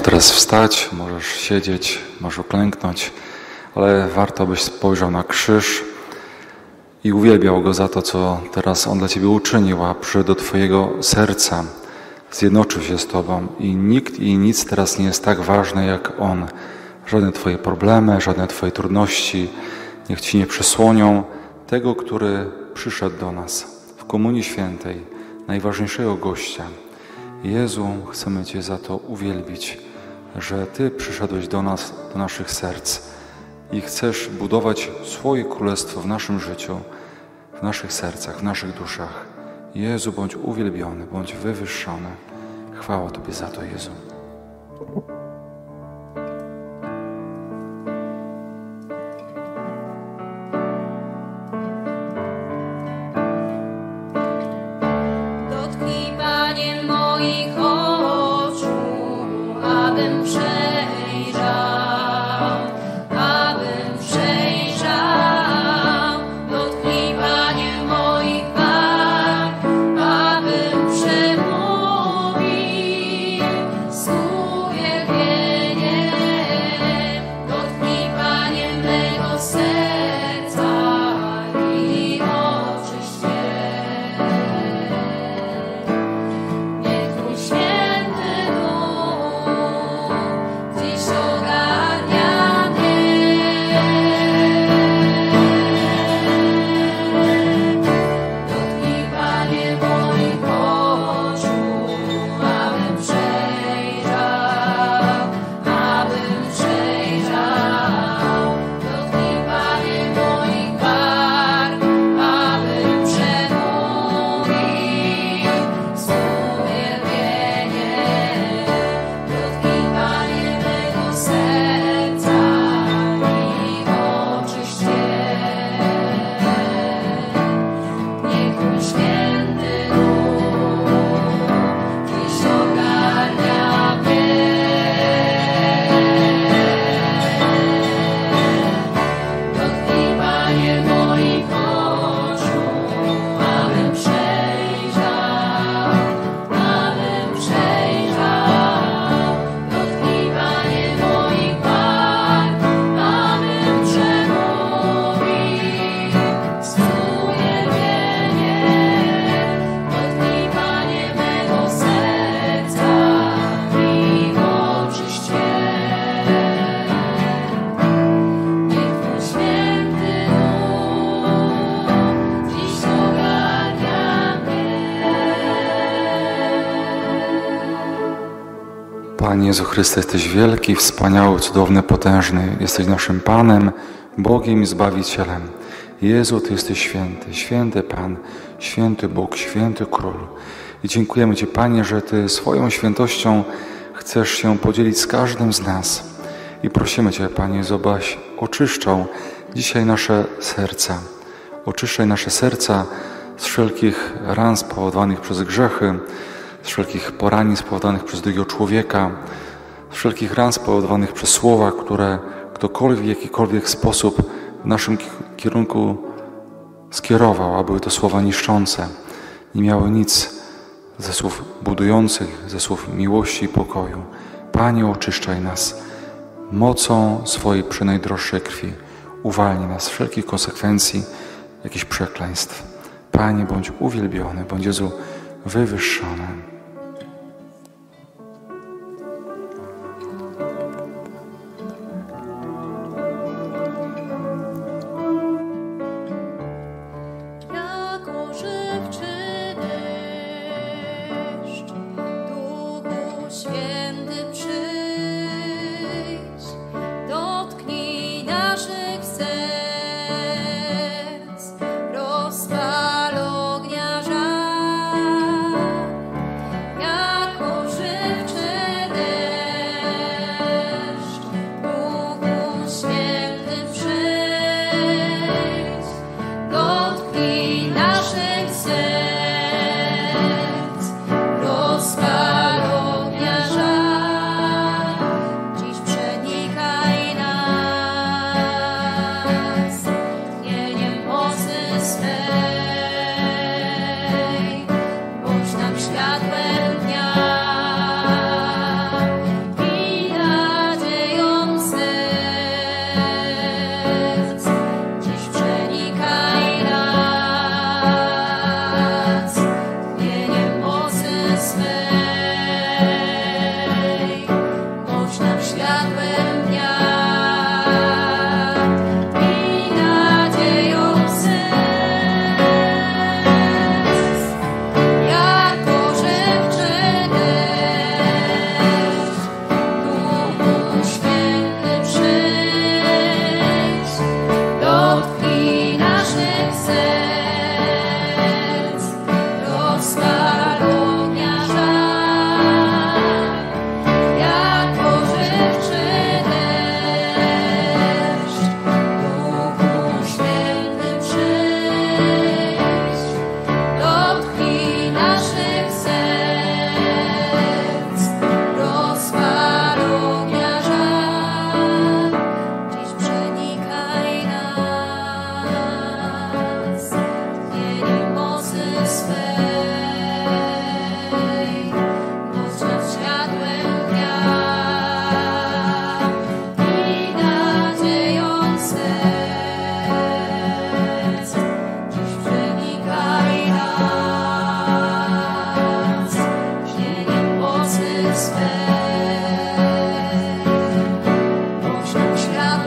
teraz wstać, możesz siedzieć, możesz uklęknąć, ale warto byś spojrzał na krzyż i uwielbiał Go za to, co teraz On dla Ciebie uczynił, a przyszedł do Twojego serca, zjednoczył się z Tobą i nikt i nic teraz nie jest tak ważne jak On. Żadne Twoje problemy, żadne Twoje trudności niech Ci nie przesłonią tego, który przyszedł do nas w Komunii Świętej, najważniejszego gościa. Jezu, chcemy Cię za to uwielbić, że Ty przyszedłeś do nas, do naszych serc i chcesz budować swoje królestwo w naszym życiu, w naszych sercach, w naszych duszach. Jezu, bądź uwielbiony, bądź wywyższony. Chwała Tobie za to, Jezu. Panie Jezu Chryste, jesteś wielki, wspaniały, cudowny, potężny. Jesteś naszym Panem, Bogiem i Zbawicielem. Jezu, Ty jesteś święty, święty Pan, święty Bóg, święty Król. I dziękujemy Ci, Panie, że Ty swoją świętością chcesz się podzielić z każdym z nas. I prosimy Cię, Panie, zobacz, oczyszczał dzisiaj nasze serca. Oczyszczaj nasze serca z wszelkich ran spowodowanych przez grzechy, z wszelkich poranień spowodowanych przez drugiego człowieka, z wszelkich ran spowodowanych przez słowa, które ktokolwiek w jakikolwiek sposób w naszym kierunku skierował, a były to słowa niszczące. Nie miały nic ze słów budujących, ze słów miłości i pokoju. Panie, oczyszczaj nas mocą swojej przenajdroższej krwi. Uwalnij nas z wszelkich konsekwencji, jakichś przekleństw. Panie, bądź uwielbiony, bądź Jezu wywyższony.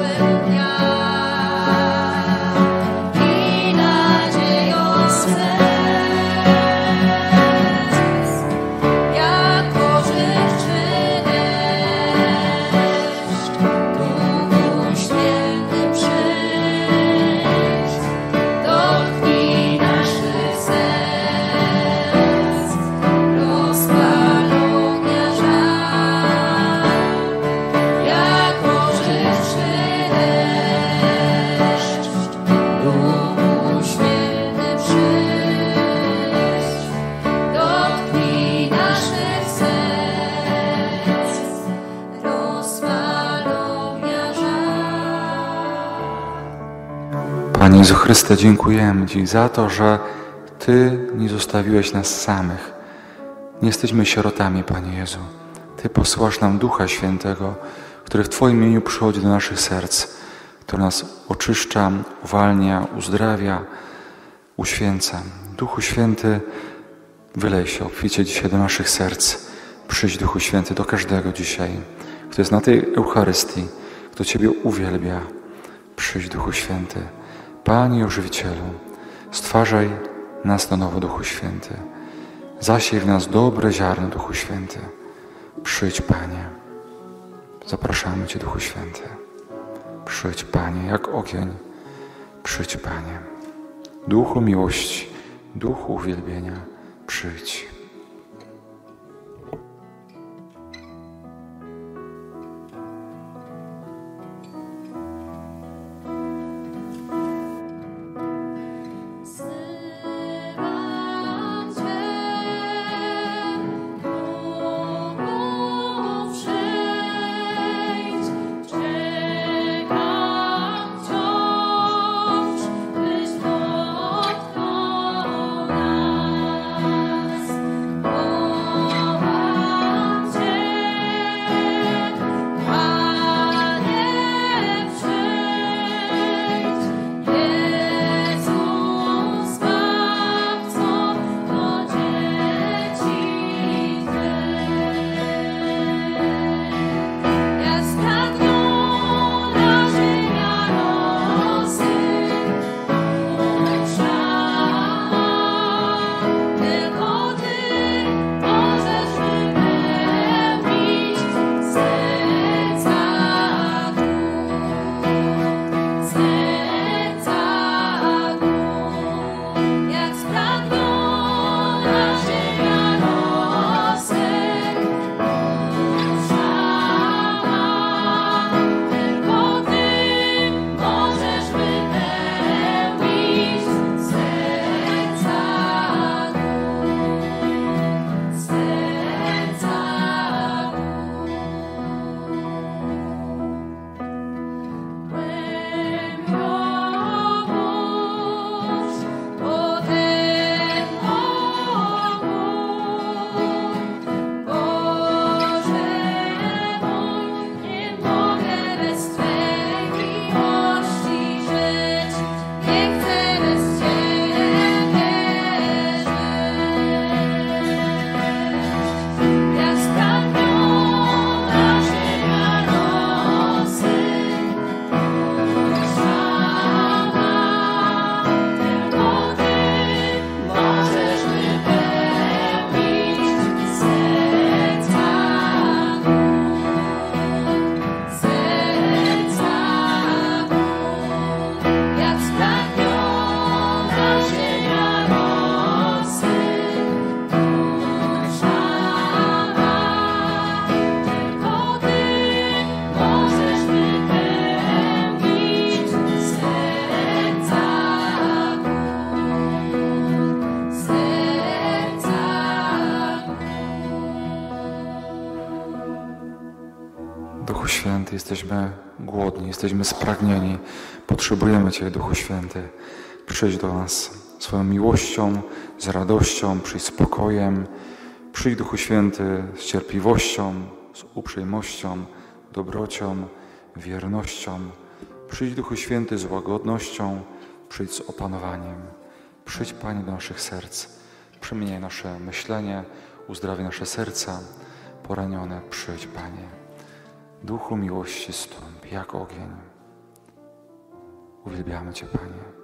away. Panie Jezu Chryste, dziękujemy Ci za to, że Ty nie zostawiłeś nas samych. Nie jesteśmy sierotami, Panie Jezu. Ty posłasz nam Ducha Świętego, który w Twoim imieniu przychodzi do naszych serc, który nas oczyszcza, uwalnia, uzdrawia, uświęca. Duchu Święty, wylej się obficie dzisiaj do naszych serc. Przyjdź, Duchu Święty, do każdego dzisiaj, kto jest na tej Eucharystii, kto Ciebie uwielbia. Przyjdź, Duchu Święty. Panie Ożywicielu, stwarzaj nas na nowo, Duchu Święty. Zasiej w nas dobre ziarno, Duchu Święty. Przyjdź, Panie. Zapraszamy Cię, Duchu Święty. Przyjdź, Panie, jak ogień. Przyjdź, Panie. Duchu miłości, Duchu uwielbienia, przyjdź. Święty, jesteśmy głodni, jesteśmy spragnieni. Potrzebujemy Cię, Duchu Święty. Przyjdź do nas swoją miłością, z radością, przyjdź z pokojem. Przyjdź, Duchu Święty, z cierpliwością, z uprzejmością, dobrocią, wiernością. Przyjdź, Duchu Święty, z łagodnością, przyjdź z opanowaniem. Przyjdź, Panie, do naszych serc. Przemieniaj nasze myślenie, uzdrawiaj nasze serca poranione. Przyjdź, Panie. Duchu miłości stąp, jak ogień. Uwielbiamy Cię, Panie.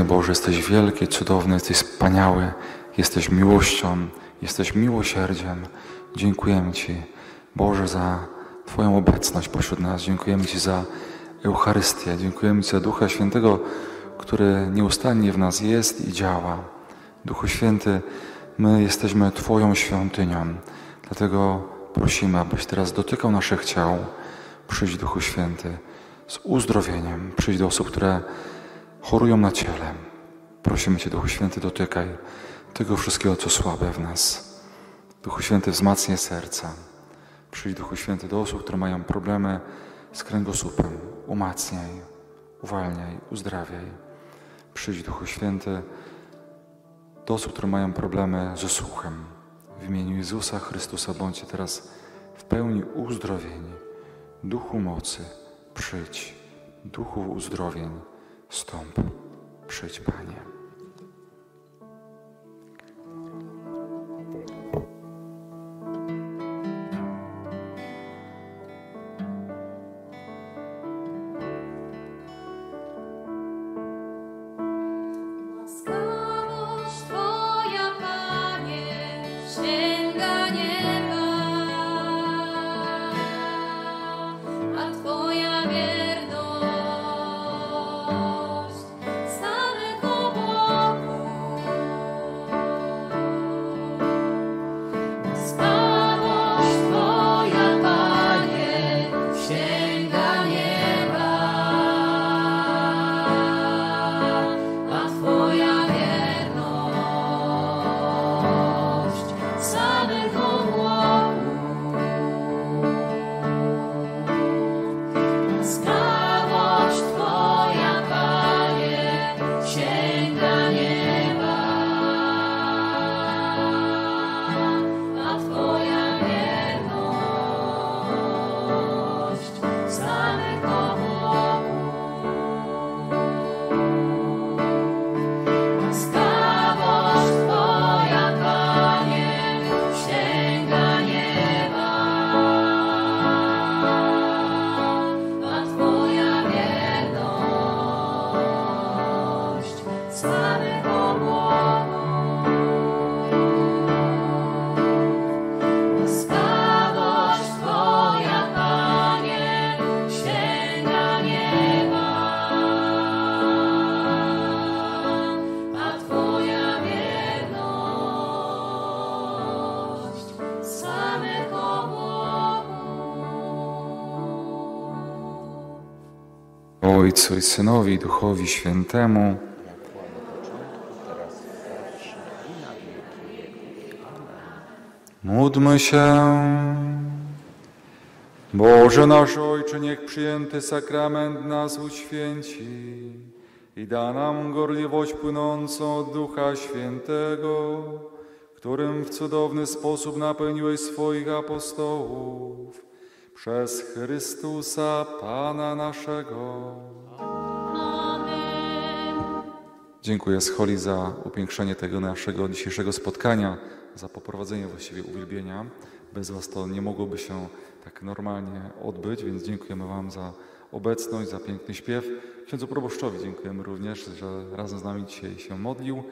Potężny Boże, jesteś wielki, cudowny, jesteś wspaniały, jesteś miłością, jesteś miłosierdziem. Dziękujemy Ci, Boże, za Twoją obecność pośród nas. Dziękujemy Ci za Eucharystię. Dziękujemy Ci za Ducha Świętego, który nieustannie w nas jest i działa. Duchu Święty, my jesteśmy Twoją świątynią. Dlatego prosimy, abyś teraz dotykał naszych ciał. Przyjdź, Duchu Święty, z uzdrowieniem. Przyjdź do osób, które chorują na ciele. Prosimy Cię, Duchu Święty, dotykaj tego wszystkiego, co słabe w nas. Duchu Święty, wzmacniaj serca. Przyjdź, Duchu Święty, do osób, które mają problemy z kręgosłupem. Umacniaj, uwalniaj, uzdrawiaj. Przyjdź, Duchu Święty, do osób, które mają problemy ze słuchem. W imieniu Jezusa Chrystusa bądźcie teraz w pełni uzdrowieni. Duchu mocy, przyjdź. Duchu uzdrowień, stąp. Przyjdź, Panie. Ojcu i Synowi i Duchowi Świętemu. Módlmy się. Boże nasz Ojcze, niech przyjęty sakrament nas uświęci i da nam gorliwość płynącą od Ducha Świętego, którym w cudowny sposób napełniłeś swoich apostołów przez Chrystusa Pana naszego. Dziękuję Scholi za upiększenie tego naszego dzisiejszego spotkania, za poprowadzenie właściwie uwielbienia. Bez Was to nie mogłoby się tak normalnie odbyć, więc dziękujemy Wam za obecność, za piękny śpiew. Księdzu proboszczowi dziękujemy również, że razem z nami dzisiaj się modlił.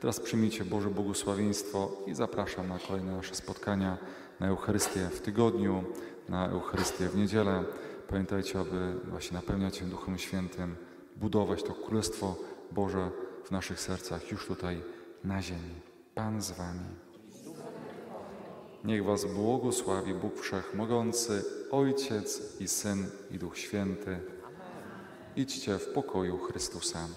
Teraz przyjmijcie Boże błogosławieństwo i zapraszam na kolejne nasze spotkania na Eucharystię w tygodniu, na Eucharystię w niedzielę. Pamiętajcie, aby właśnie napełniać się Duchem Świętym, budować to Królestwo Boże w naszych sercach już tutaj na ziemi. Pan z Wami. Niech Was błogosławi Bóg Wszechmogący, Ojciec i Syn i Duch Święty. Idźcie w pokoju Chrystusa.